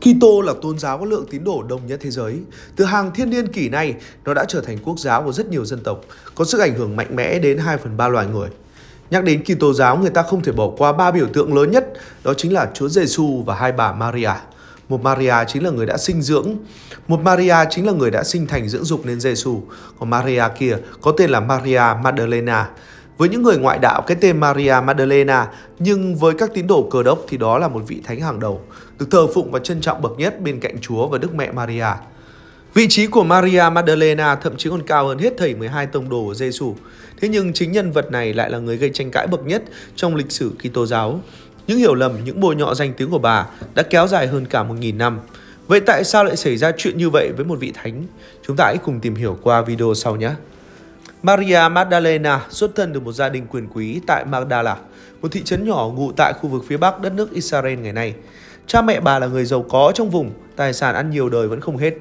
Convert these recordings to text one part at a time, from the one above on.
Kitô là tôn giáo có lượng tín đồ đông nhất thế giới. Từ hàng thiên niên kỷ này, nó đã trở thành quốc giáo của rất nhiều dân tộc, có sức ảnh hưởng mạnh mẽ đến 2 phần 3 loài người. Nhắc đến Kitô giáo, người ta không thể bỏ qua ba biểu tượng lớn nhất, đó chính là Chúa Giêsu và hai bà Maria. Một Maria chính là người đã sinh dưỡng, một Maria chính là người đã sinh thành dưỡng dục nên Giêsu, còn Maria kia có tên là Maria Magdalena. Với những người ngoại đạo cái tên Maria Magdalena, nhưng với các tín đồ cơ đốc thì đó là một vị thánh hàng đầu, được thờ phụng và trân trọng bậc nhất bên cạnh Chúa và Đức Mẹ Maria. Vị trí của Maria Magdalena thậm chí còn cao hơn hết thầy 12 tông đồ của Giêsu. Thế nhưng chính nhân vật này lại là người gây tranh cãi bậc nhất trong lịch sử Kitô giáo. Những hiểu lầm, những bôi nhọ danh tiếng của bà đã kéo dài hơn cả 1.000 năm. Vậy tại sao lại xảy ra chuyện như vậy với một vị thánh? Chúng ta hãy cùng tìm hiểu qua video sau nhé. Maria Magdalena xuất thân từ một gia đình quyền quý tại Magdala, một thị trấn nhỏ ngụ tại khu vực phía bắc đất nước Israel ngày nay. Cha mẹ bà là người giàu có trong vùng, tài sản ăn nhiều đời vẫn không hết.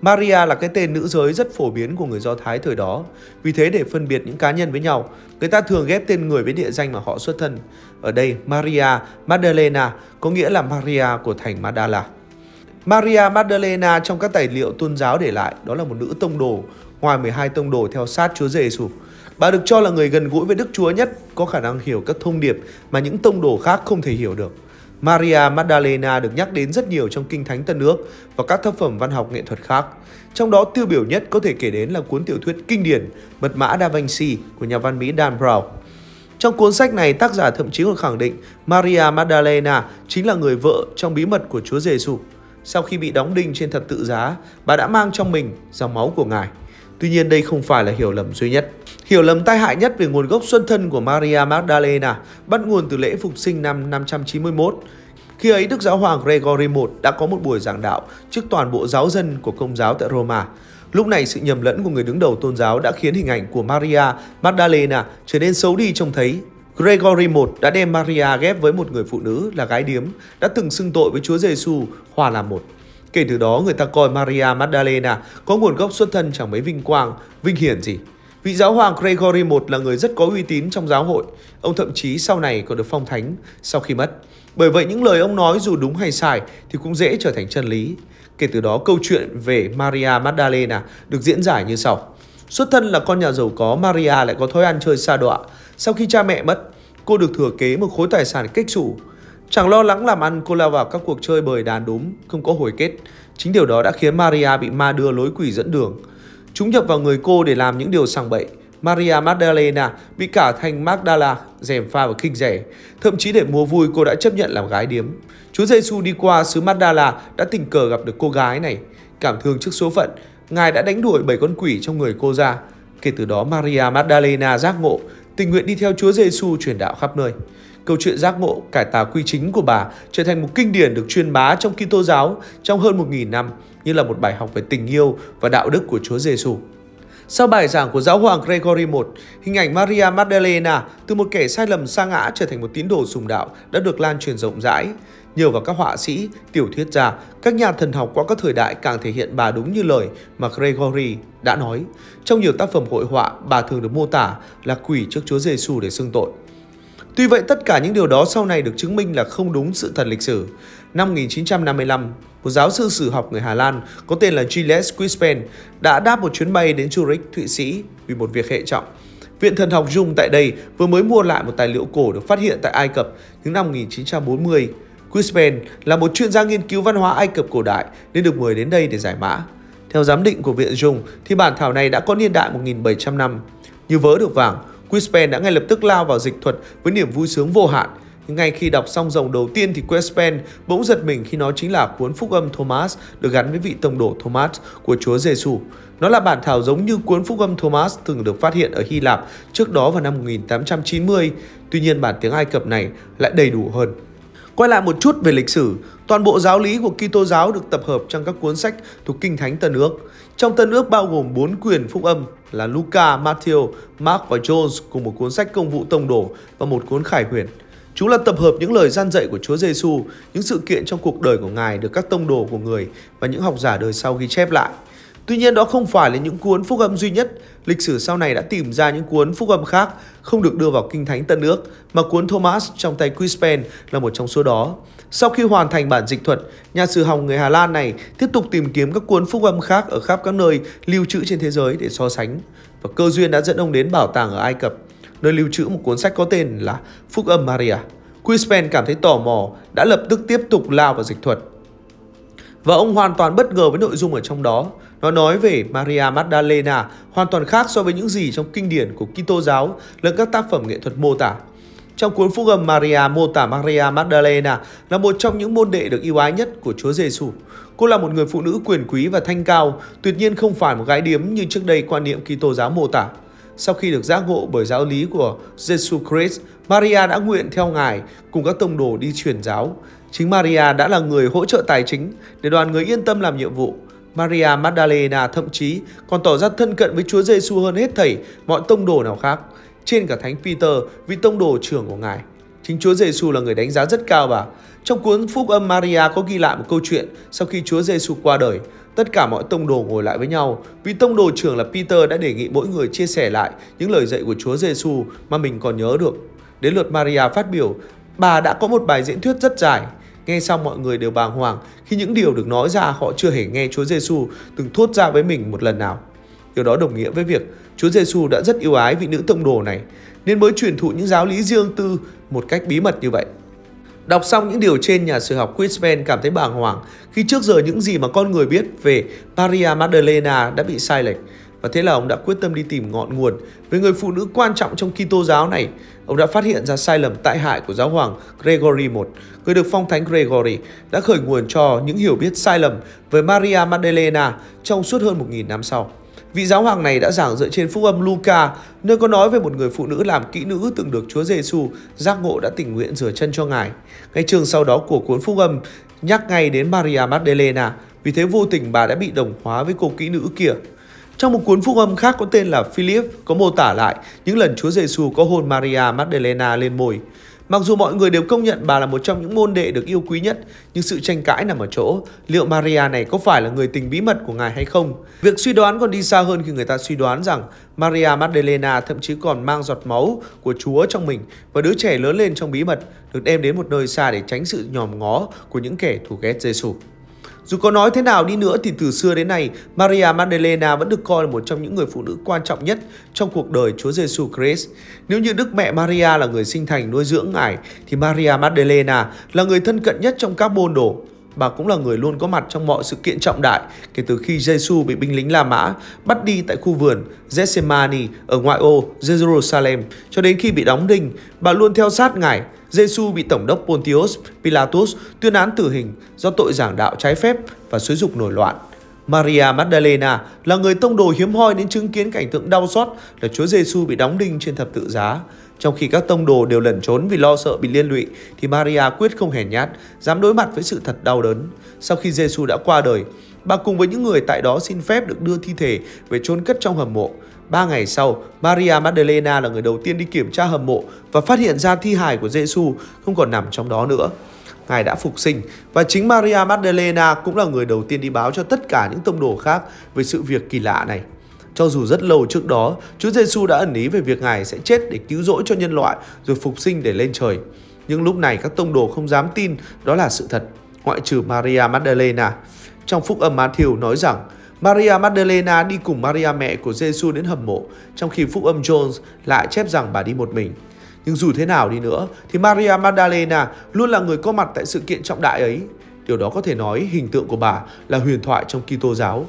Maria là cái tên nữ giới rất phổ biến của người Do Thái thời đó. Vì thế để phân biệt những cá nhân với nhau, người ta thường ghép tên người với địa danh mà họ xuất thân. Ở đây, Maria Magdalena có nghĩa là Maria của thành Magdala. Maria Magdalena trong các tài liệu tôn giáo để lại đó là một nữ tông đồ ngoài 12 tông đồ theo sát Chúa Giêsu. Bà được cho là người gần gũi với Đức Chúa nhất, có khả năng hiểu các thông điệp mà những tông đồ khác không thể hiểu được. Maria Magdalena được nhắc đến rất nhiều trong Kinh Thánh Tân Ước và các tác phẩm văn học nghệ thuật khác. Trong đó tiêu biểu nhất có thể kể đến là cuốn tiểu thuyết kinh điển Mật mã Da Vinci của nhà văn Mỹ Dan Brown. Trong cuốn sách này, tác giả thậm chí còn khẳng định Maria Magdalena chính là người vợ trong bí mật của Chúa Giêsu. Sau khi bị đóng đinh trên thập tự giá, bà đã mang trong mình dòng máu của Ngài. Tuy nhiên đây không phải là hiểu lầm duy nhất. Hiểu lầm tai hại nhất về nguồn gốc xuất thân của Maria Magdalena bắt nguồn từ lễ phục sinh năm 591. Khi ấy Đức Giáo Hoàng Gregory I đã có một buổi giảng đạo trước toàn bộ giáo dân của công giáo tại Roma. Lúc này sự nhầm lẫn của người đứng đầu tôn giáo đã khiến hình ảnh của Maria Magdalena trở nên xấu đi trông thấy. Gregory I đã đem Maria ghép với một người phụ nữ là gái điếm, đã từng xưng tội với Chúa Giêsu hòa làm một. Kể từ đó người ta coi Maria Magdalena có nguồn gốc xuất thân chẳng mấy vinh quang, vinh hiển gì. Vị giáo hoàng Gregory I là người rất có uy tín trong giáo hội. Ông thậm chí sau này còn được phong thánh sau khi mất. Bởi vậy những lời ông nói dù đúng hay sai thì cũng dễ trở thành chân lý. Kể từ đó câu chuyện về Maria Magdalena được diễn giải như sau. Xuất thân là con nhà giàu có, Maria lại có thói ăn chơi xa đọa. Sau khi cha mẹ mất, cô được thừa kế một khối tài sản kích sủ Chẳng lo lắng làm ăn, cô lao vào các cuộc chơi bời đàn đúm, không có hồi kết. Chính điều đó đã khiến Maria bị ma đưa lối quỷ dẫn đường. Chúng nhập vào người cô để làm những điều sằng bậy. Maria Magdalena bị cả thành Magdala dèm pha và khinh rẻ. Thậm chí để mua vui cô đã chấp nhận làm gái điếm. Chúa Giêsu đi qua xứ Magdala đã tình cờ gặp được cô gái này. Cảm thương trước số phận, Ngài đã đánh đuổi bảy con quỷ trong người cô ra. Kể từ đó Maria Magdalena giác ngộ, tình nguyện đi theo Chúa Giêsu truyền đạo khắp nơi. Câu chuyện giác ngộ, cải tà quy chính của bà trở thành một kinh điển được truyền bá trong Kitô giáo trong hơn 1.000 năm như là một bài học về tình yêu và đạo đức của Chúa Giêsu. Sau bài giảng của giáo hoàng Gregory I, hình ảnh Maria Magdalena từ một kẻ sai lầm sa ngã trở thành một tín đồ sùng đạo đã được lan truyền rộng rãi. Nhờ vào các họa sĩ, tiểu thuyết gia, các nhà thần học qua các thời đại càng thể hiện bà đúng như lời mà Gregory đã nói. Trong nhiều tác phẩm hội họa, bà thường được mô tả là quỷ trước Chúa Giêsu để xưng tội. Tuy vậy, tất cả những điều đó sau này được chứng minh là không đúng sự thật lịch sử. Năm 1955, một giáo sư sử học người Hà Lan có tên là Gilles Quispen đã đáp một chuyến bay đến Zurich, Thụy Sĩ vì một việc hệ trọng. Viện Thần học Jung tại đây vừa mới mua lại một tài liệu cổ được phát hiện tại Ai Cập những năm 1940. Quispen là một chuyên gia nghiên cứu văn hóa Ai Cập cổ đại nên được mời đến đây để giải mã. Theo giám định của Viện Jung, thì bản thảo này đã có niên đại 1.700 năm. Như vớ được vàng, Quispen đã ngay lập tức lao vào dịch thuật với niềm vui sướng vô hạn. Nhưng ngay khi đọc xong dòng đầu tiên thì Quispen bỗng giật mình khi nó chính là cuốn Phúc âm Thomas được gắn với vị tông đồ Thomas của Chúa Giêsu. Nó là bản thảo giống như cuốn Phúc âm Thomas từng được phát hiện ở Hy Lạp trước đó vào năm 1890. Tuy nhiên bản tiếng Ai Cập này lại đầy đủ hơn. Quay lại một chút về lịch sử, toàn bộ giáo lý của Kitô giáo được tập hợp trong các cuốn sách thuộc Kinh Thánh Tân Ước. Trong Tân Ước bao gồm 4 quyền phúc âm là Luca, Matthew, Mark và John cùng một cuốn sách công vụ tông đồ và một cuốn khải huyền. Chúng là tập hợp những lời gian dạy của Chúa Giêsu, những sự kiện trong cuộc đời của Ngài được các tông đồ của người và những học giả đời sau ghi chép lại. Tuy nhiên đó không phải là những cuốn phúc âm duy nhất, lịch sử sau này đã tìm ra những cuốn phúc âm khác không được đưa vào kinh thánh tân ước, mà cuốn Thomas trong tay Quispen là một trong số đó. Sau khi hoàn thành bản dịch thuật, nhà sử học người Hà Lan này tiếp tục tìm kiếm các cuốn phúc âm khác ở khắp các nơi lưu trữ trên thế giới để so sánh. Và cơ duyên đã dẫn ông đến bảo tàng ở Ai Cập, nơi lưu trữ một cuốn sách có tên là Phúc âm Maria. Quispen cảm thấy tò mò, đã lập tức tiếp tục lao vào dịch thuật. Và ông hoàn toàn bất ngờ với nội dung ở trong đó. Nó nói về Maria Magdalena hoàn toàn khác so với những gì trong kinh điển của Kitô giáo lẫn các tác phẩm nghệ thuật mô tả. Trong cuốn phúc âm Maria mô tả Maria Magdalena là một trong những môn đệ được yêu ái nhất của Chúa Giêsu. Cô là một người phụ nữ quyền quý và thanh cao, tuyệt nhiên không phải một gái điếm như trước đây quan niệm Kitô giáo mô tả. Sau khi được giác ngộ bởi giáo lý của Jesus Christ, Maria đã nguyện theo Ngài cùng các tông đồ đi truyền giáo. Chính Maria đã là người hỗ trợ tài chính để đoàn người yên tâm làm nhiệm vụ. Maria Magdalena thậm chí còn tỏ ra thân cận với Chúa Giêsu hơn hết thảy mọi tông đồ nào khác, trên cả Thánh Peter, vị tông đồ trưởng của Ngài. Chính Chúa Giêsu là người đánh giá rất cao bà. Trong cuốn Phúc âm Maria có ghi lại một câu chuyện sau khi Chúa Giêsu qua đời, tất cả mọi tông đồ ngồi lại với nhau. Vị tông đồ trưởng là Peter đã đề nghị mỗi người chia sẻ lại những lời dạy của Chúa Giêsu mà mình còn nhớ được. Đến lượt Maria phát biểu, bà đã có một bài diễn thuyết rất dài. Nghe xong mọi người đều bàng hoàng khi những điều được nói ra họ chưa hề nghe Chúa Giêsu từng thốt ra với mình một lần nào. Điều đó đồng nghĩa với việc Chúa Giêsu đã rất yêu ái vị nữ tông đồ này nên mới truyền thụ những giáo lý riêng tư một cách bí mật như vậy. Đọc xong những điều trên, nhà sử học Quisman cảm thấy bàng hoàng khi trước giờ những gì mà con người biết về Maria Magdalena đã bị sai lệch. Và thế là ông đã quyết tâm đi tìm ngọn nguồn về người phụ nữ quan trọng trong Kitô giáo này. Ông đã phát hiện ra sai lầm tại hại của giáo hoàng Gregory I, người được phong thánh Gregory, đã khởi nguồn cho những hiểu biết sai lầm về Maria Magdalena trong suốt hơn 1.000 năm sau. Vị giáo hoàng này đã giảng dựa trên phúc âm Luca, nơi có nói về một người phụ nữ làm kỹ nữ từng được Chúa Giêsu giác ngộ đã tình nguyện rửa chân cho ngài. Ngay trường sau đó của cuốn phúc âm nhắc ngay đến Maria Magdalena, vì thế vô tình bà đã bị đồng hóa với cô kỹ nữ kia. Trong một cuốn phúc âm khác có tên là Philip có mô tả lại những lần Chúa Giêsu có hôn Maria Magdalena lên môi. Mặc dù mọi người đều công nhận bà là một trong những môn đệ được yêu quý nhất, nhưng sự tranh cãi nằm ở chỗ liệu Maria này có phải là người tình bí mật của ngài hay không. Việc suy đoán còn đi xa hơn khi người ta suy đoán rằng Maria Magdalena thậm chí còn mang giọt máu của Chúa trong mình và đứa trẻ lớn lên trong bí mật được đem đến một nơi xa để tránh sự nhòm ngó của những kẻ thù ghét Giêsu. Dù có nói thế nào đi nữa thì từ xưa đến nay, Maria Magdalena vẫn được coi là một trong những người phụ nữ quan trọng nhất trong cuộc đời Chúa Giêsu Christ. Nếu như Đức Mẹ Maria là người sinh thành nuôi dưỡng Ngài, thì Maria Magdalena là người thân cận nhất trong các môn đồ. Bà cũng là người luôn có mặt trong mọi sự kiện trọng đại kể từ khi Giêsu bị binh lính La Mã bắt đi tại khu vườn Gethsemane ở ngoại ô Jerusalem cho đến khi bị đóng đinh. Bà luôn theo sát Ngài Giêsu bị tổng đốc Pontius Pilatus tuyên án tử hình do tội giảng đạo trái phép và xúi dục nổi loạn. Maria Magdalena là người tông đồ hiếm hoi đến chứng kiến cảnh tượng đau xót là Chúa Giêsu bị đóng đinh trên thập tự giá. Trong khi các tông đồ đều lẩn trốn vì lo sợ bị liên lụy, thì Maria quyết không hèn nhát, dám đối mặt với sự thật đau đớn. Sau khi Giêsu đã qua đời, bà cùng với những người tại đó xin phép được đưa thi thể về chôn cất trong hầm mộ. Ba ngày sau, Maria Magdalena là người đầu tiên đi kiểm tra hầm mộ và phát hiện ra thi hài của Giêsu không còn nằm trong đó nữa. Ngài đã phục sinh và chính Maria Magdalena cũng là người đầu tiên đi báo cho tất cả những tông đồ khác về sự việc kỳ lạ này. Cho dù rất lâu trước đó, Chúa Giêsu đã ẩn ý về việc Ngài sẽ chết để cứu rỗi cho nhân loại rồi phục sinh để lên trời. Nhưng lúc này các tông đồ không dám tin đó là sự thật, ngoại trừ Maria Magdalena. Trong phúc âm Matthew nói rằng Maria Magdalena đi cùng Maria mẹ của Giêsu đến hầm mộ, trong khi phúc âm Jones lại chép rằng bà đi một mình. Nhưng dù thế nào đi nữa, thì Maria Magdalena luôn là người có mặt tại sự kiện trọng đại ấy. Điều đó có thể nói hình tượng của bà là huyền thoại trong Kitô giáo.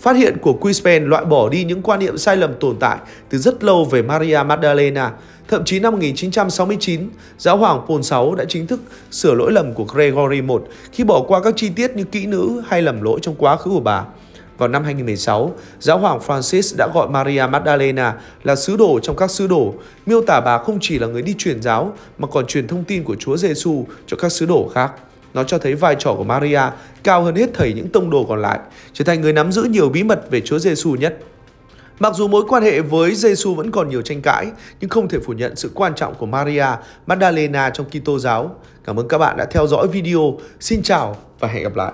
Phát hiện của Quispen loại bỏ đi những quan niệm sai lầm tồn tại từ rất lâu về Maria Magdalena. Thậm chí năm 1969, giáo hoàng Paul VI đã chính thức sửa lỗi lầm của Gregory I khi bỏ qua các chi tiết như kỹ nữ hay lầm lỗi trong quá khứ của bà. Vào năm 2016, giáo hoàng Francis đã gọi Maria Magdalena là sứ đồ trong các sứ đồ, miêu tả bà không chỉ là người đi truyền giáo mà còn truyền thông tin của Chúa Giêsu cho các sứ đồ khác. Nó cho thấy vai trò của Maria cao hơn hết thầy những tông đồ còn lại, trở thành người nắm giữ nhiều bí mật về Chúa Giêsu nhất. Mặc dù mối quan hệ với Giêsu vẫn còn nhiều tranh cãi, nhưng không thể phủ nhận sự quan trọng của Maria Magdalena trong Kitô giáo. Cảm ơn các bạn đã theo dõi video. Xin chào và hẹn gặp lại.